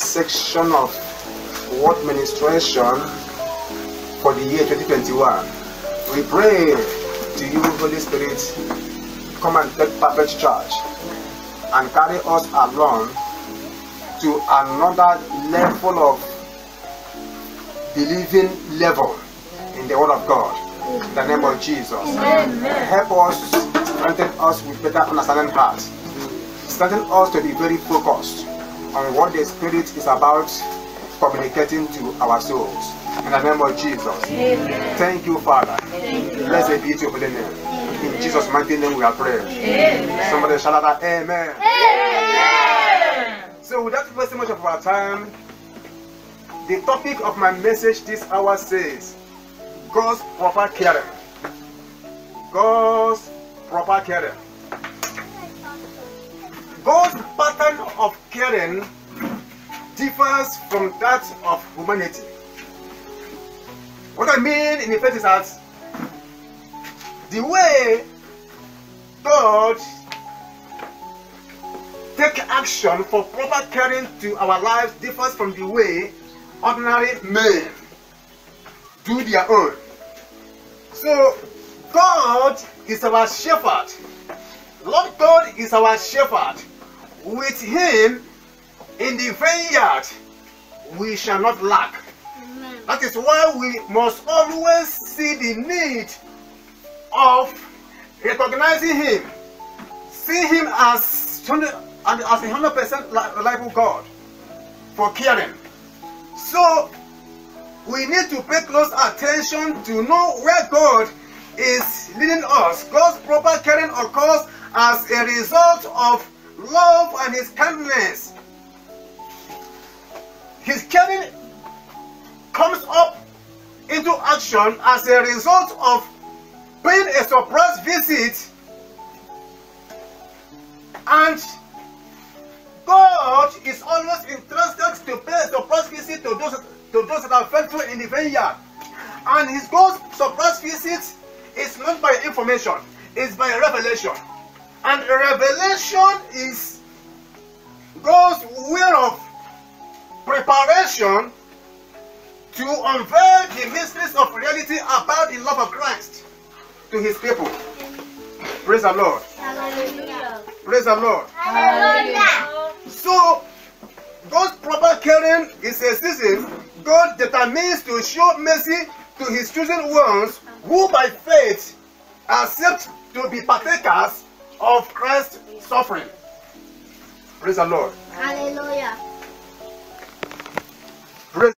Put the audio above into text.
section of word ministration for the year 2021. We pray to you, Holy Spirit, come and take perfect charge and carry us along to another level of believing level in the Word of God. In the name of Jesus. Amen. Help us, strengthen us with better understanding heart. Strengthen us to be very focused on what the Spirit is about communicating to our souls. In the name of Jesus. Amen. Thank you, Father. Thank you. Blessed be your holy name. In Jesus' mighty name we are praying. Amen. Somebody shout out Amen. Amen. So without wasting much of our time, the topic of my message this hour says God's proper caring. God's proper caring. God's caring differs from that of humanity. What I mean in effect is that the way God take action for proper caring to our lives differs from the way ordinary men do their own. So, God is our shepherd. Lord God is our shepherd. With Him in the vineyard, we shall not lack. That is why we must always see the need of recognizing Him, see Him as as a hundred percent reliable God for caring. So we need to pay close attention to know where God is leading us. God's proper caring occurs as a result of love and His kindness. His caring comes up into action as a result of paying a surprise visit and God is always interested to pay a surprise visit to those, to those that are faithful in the vineyard. And his God's surprise visit is not by information, it's by revelation. And revelation is God's way to unveil the mysteries of reality about the love of Christ to his people. Praise the Lord. Hallelujah. Praise the Lord. Hallelujah. So, God's proper caring is a season God determines to show mercy to his chosen ones who by faith accept to be partakers of Christ's suffering. Praise the Lord. Hallelujah.